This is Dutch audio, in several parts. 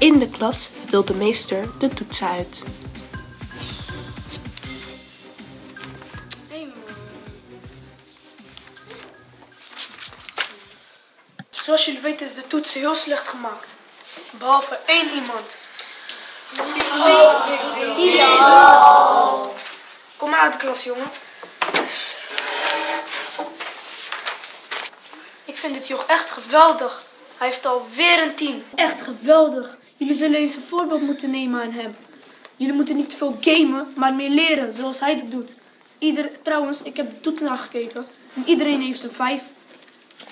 In de klas deelt de meester de toetsen uit. Zoals jullie weten is de toets heel slecht gemaakt. Behalve één iemand. Kom maar uit de klas, jongen. Ik vind dit joch echt geweldig. Hij heeft alweer een tien. Echt geweldig. Jullie zullen eens een voorbeeld moeten nemen aan hem. Jullie moeten niet te veel gamen, maar meer leren, zoals hij dat doet. Ieder, trouwens, ik heb de toets nagekeken. En iedereen heeft een vijf.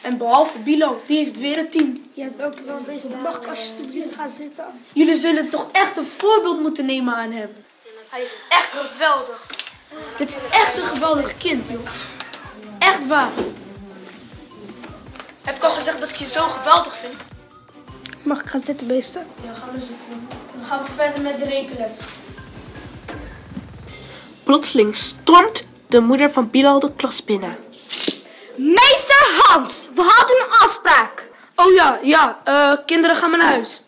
En behalve Bilo, die heeft weer een tien. Ja, dankjewel, meester. Mag ik alsjeblieft gaan zitten? Jullie zullen toch echt een voorbeeld moeten nemen aan hem. Hij is echt geweldig. Dit is echt een geweldig kind, joh. Echt waar. Heb ik al gezegd dat ik je zo geweldig vind? Mag ik gaan zitten, meester? Ja, gaan we zitten. Dan gaan we verder met de rekenles. Plotseling stormt de moeder van Bilal de klas binnen. Meester Hans, we hadden een afspraak. Oh ja, ja, eh, kinderen gaan maar naar huis.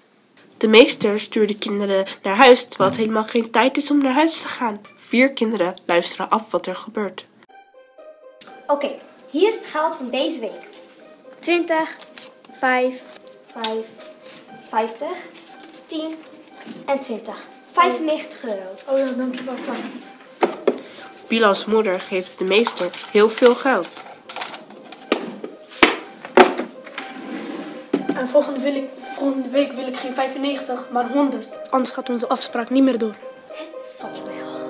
De meester stuurt de kinderen naar huis terwijl het helemaal geen tijd is om naar huis te gaan. Vier kinderen luisteren af wat er gebeurt. Oké, hier is het geld van deze week. 20, 5, 5, 50, 10 en 20. 95 euro. Oh ja, dankjewel, was het. Bilal's moeder geeft de meester heel veel geld. En volgende, wil ik, volgende week wil ik geen 95, maar 100. Anders gaat onze afspraak niet meer door. Het zal wel.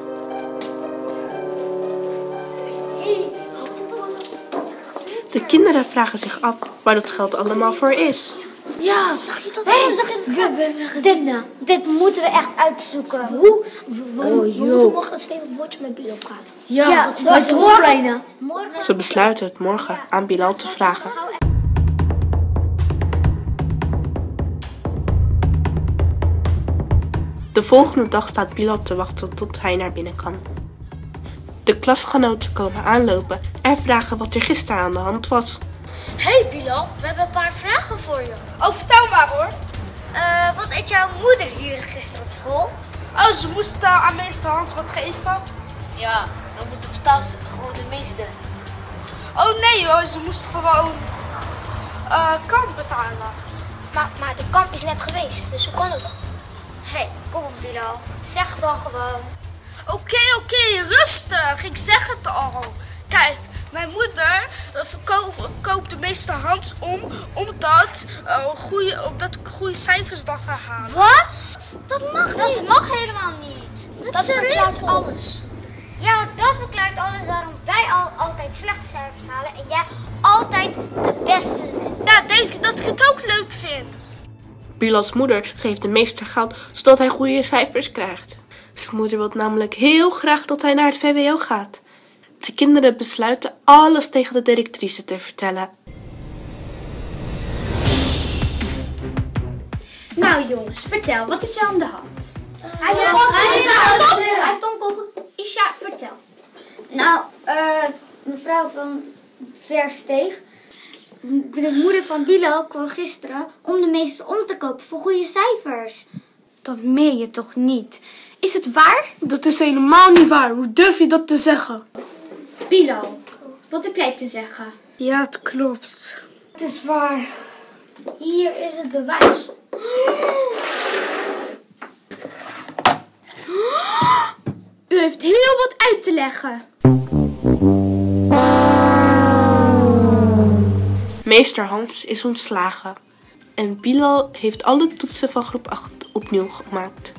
De kinderen vragen zich af waar dat geld allemaal voor is. Ja, zag je dat? Hey, zag je dat? We hebben gezien. Dit, dit moeten we echt uitzoeken. Hoe? We, we, we moeten morgen een woordje met Bilo praten. Ja, dat is het morgen. Morgen. Ze besluiten het morgen aan Bilal te vragen. De volgende dag staat Bilal te wachten tot hij naar binnen kan. De klasgenoten komen aanlopen en vragen wat er gisteren aan de hand was. Hey Bilo, we hebben een paar vragen voor je. Oh, vertel maar hoor. Eh, wat eet jouw moeder hier gisteren op school? Oh, ze moest uh, aan meester Hans wat geven. Ja, dan moet het betaald gewoon de meester. Oh nee hoor, ze moest gewoon uh, kamp betalen. Maar, maar de kamp is net geweest, dus hoe kan het dan? Hé, hey, kom op Bilo. Zeg het dan gewoon. Oké, oké, rustig. Ik zeg het al. Mijn moeder verkoop, koopt de meeste Hans om omdat, uh, goeie, omdat ik goede cijfers dan ga halen. Wat? Dat mag dat niet. Dat mag helemaal niet. Dat, verklaart alles. Ja, dat verklaart alles waarom wij al altijd slechte cijfers halen en jij altijd de beste bent. Ja, denk dat ik het ook leuk vind. Bilal's moeder geeft de meester geld zodat hij goede cijfers krijgt. Zijn moeder wil namelijk heel graag dat hij naar het VWO gaat. De kinderen besluiten alles tegen de directrice te vertellen. Nou jongens, vertel, wat is er aan de hand? Hij zegt vast Stop! Hij stond op. Isha, vertel. Nou, eh, mevrouw van Versteeg, de moeder van Bilo kwam gisteren om de meesters om te kopen voor goede cijfers. Dat meen je toch niet? Is het waar? Dat is helemaal niet waar. Hoe durf je dat te zeggen? Bilo, wat heb jij te zeggen? Ja, het klopt. Het is waar. Hier is het bewijs. U heeft heel wat uit te leggen. Meester Hans is ontslagen. En Bilal heeft alle toetsen van groep 8 opnieuw gemaakt.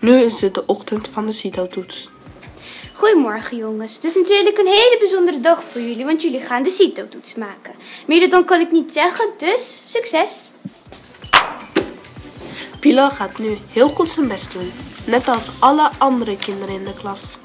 Nu is het de ochtend van de CITO-toets. Goedemorgen jongens. Het is natuurlijk een hele bijzondere dag voor jullie, want jullie gaan de CITO-toets maken. Meer dan kan ik niet zeggen, dus succes! Bilal gaat nu heel goed zijn best doen, net als alle andere kinderen in de klas.